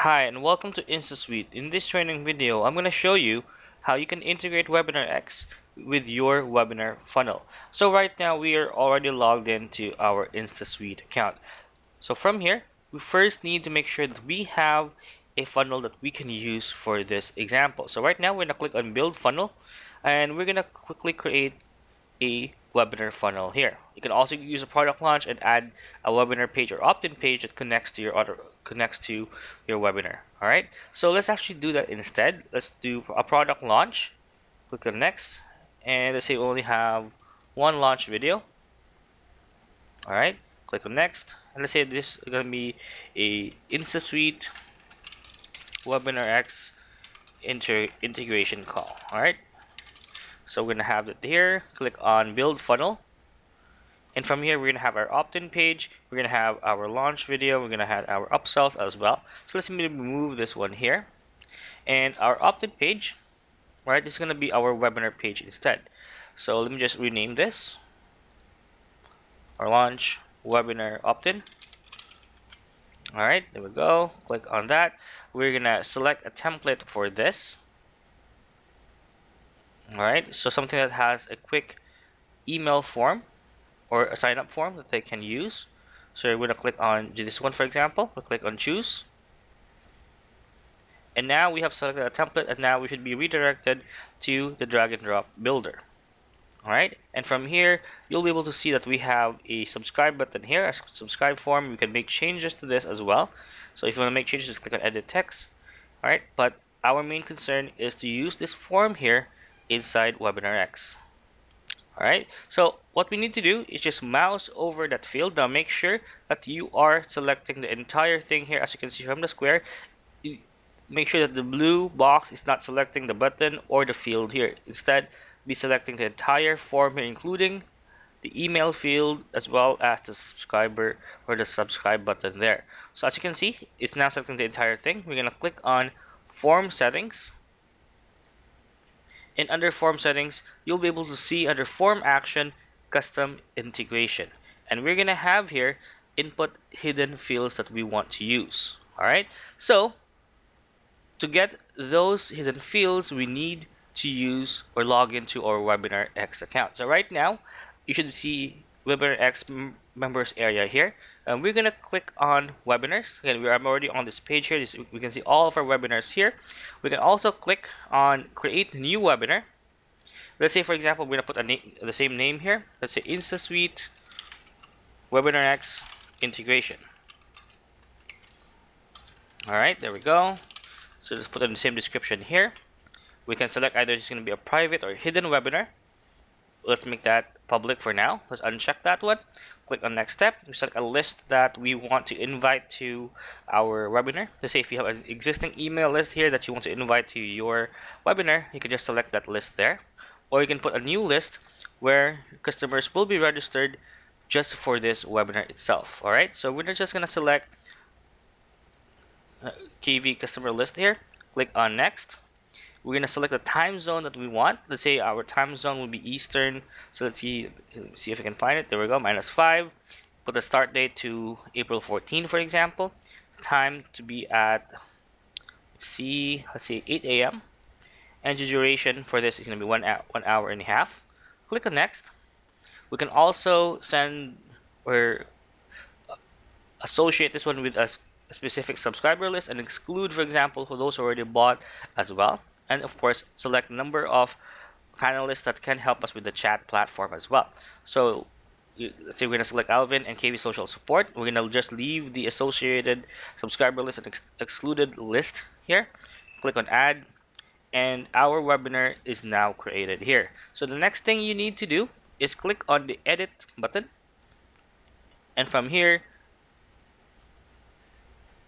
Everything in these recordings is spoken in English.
Hi and welcome to InstaSuite. In this training video, I'm going to show you how you can integrate WebinarX with your webinar funnel. So right now we are already logged into our InstaSuite account. So from here, we first need to make sure that we have a funnel that we can use for this example. So right now we're going to click on build funnel and we're going to quickly create a webinar funnel here. You can also use a product launch and add a webinar page or opt-in page that connects to your other connects to your webinar. All right. So let's actually do that instead. Let's do a product launch. Click on next, and let's say we only have one launch video. All right. Click on next, and let's say this is going to be a InstaSuite WebinarX inter integration call. All right. So we're going to have it here. Click on build funnel. And from here, we're going to have our opt-in page. We're going to have our launch video. We're going to have our upsells as well. So let's remove this one here. And our opt-in page, right, this is going to be our webinar page instead. So let me just rename this. Our launch webinar opt-in. Alright, there we go. Click on that. We're going to select a template for this Alright, so something that has a quick email form or a sign up form that they can use. So we're going to click on this one for example. We'll click on choose. And now we have selected a template and now we should be redirected to the drag and drop builder. Alright, and from here you'll be able to see that we have a subscribe button here, a subscribe form. you can make changes to this as well. So if you want to make changes, just click on edit text. Alright, but our main concern is to use this form here inside WebinarX. Alright, so what we need to do is just mouse over that field. Now make sure that you are selecting the entire thing here. As you can see from the square, make sure that the blue box is not selecting the button or the field here. Instead, be selecting the entire form here, including the email field as well as the subscriber or the subscribe button there. So as you can see, it's now selecting the entire thing. We're going to click on form settings and under form settings you'll be able to see under form action custom integration. And we're gonna have here input hidden fields that we want to use alright? So to get those hidden fields we need to use or log into our WebinarX account. So right now you should see WebinarX members area here and we're gonna click on webinars. Again we are already on this page here. This, we can see all of our webinars here. We can also click on create new webinar. Let's say for example we're gonna put a name the same name here. Let's say InstaSuite WebinarX integration. All right there we go. So let's put in the same description here. We can select either it's going to be a private or hidden webinar let's make that public for now. Let's uncheck that one. Click on next step. We select a list that we want to invite to our webinar. Let's say if you have an existing email list here that you want to invite to your webinar you can just select that list there. Or you can put a new list where customers will be registered just for this webinar itself. All right? So we're just going to select uh, KV customer list here. Click on next we're to select the time zone that we want. Let's say our time zone will be Eastern so let's see see if we can find it. There we go minus 5 put the start date to April 14 for example. Time to be at see let's see 8 a.m and the duration for this is to be one hour, one hour and a half. Click on next. We can also send or uh, associate this one with a, specific subscriber list and exclude for example those already bought as well and of course select number of panelists that can help us with the chat platform as well. So let's say we're going to select Alvin and KV Social Support. We're going to just leave the associated subscriber list and ex excluded list here. Click on add and our webinar is now created here. So the next thing you need to do is click on the edit button. And from here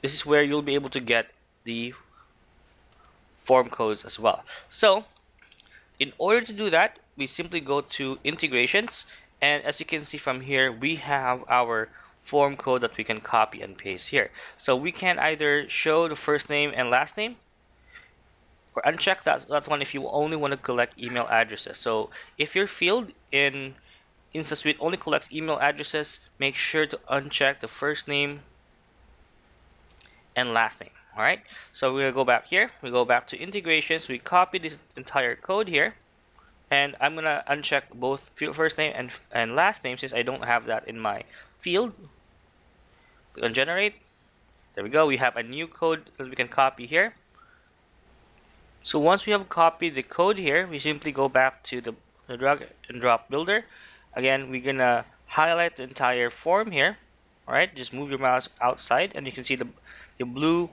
this is where you'll be able to get the form codes as well. So in order to do that, we simply go to integrations and as you can see from here, we have our form code that we can copy and paste here. So we can either show the first name and last name or uncheck that, that one if you only want to collect email addresses. So if your field in InstaSuite only collects email addresses, make sure to uncheck the first name and last name Alright, so we're gonna go back here. We go back to integrations. We copy this entire code here. And I'm gonna uncheck both first name and, and last name since I don't have that in my field. On generate. There we go. We have a new code that we can copy here. So once we have copied the code here, we simply go back to the, the drag and drop builder. Again, we're gonna highlight the entire form here. Alright, just move your mouse outside and you can see the, the blue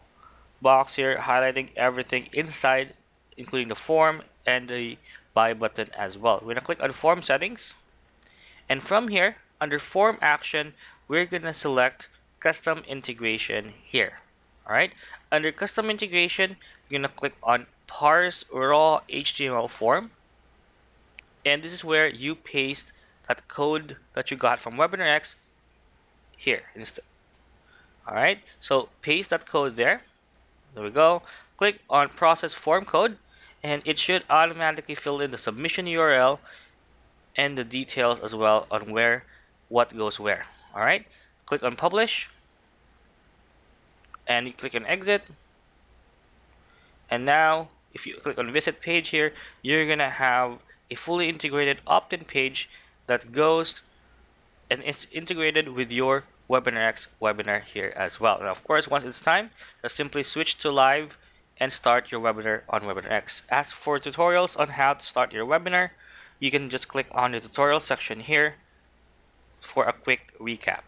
box here highlighting everything inside, including the form and the buy button as well. We're gonna click on form settings. And from here, under form action, we're gonna select custom integration here. Alright, under custom integration, you're gonna click on parse raw HTML form. And this is where you paste that code that you got from WebinarX here instead. Alright, so paste that code there. There we go. Click on process form code and it should automatically fill in the submission URL and the details as well on where what goes where. Alright, click on publish and you click on exit and now if you click on visit page here you're gonna have a fully integrated opt-in page that goes and it's integrated with your WebinarX webinar here as well. And of course, once it's time, just simply switch to live and start your webinar on WebinarX. As for tutorials on how to start your webinar, you can just click on the tutorial section here for a quick recap.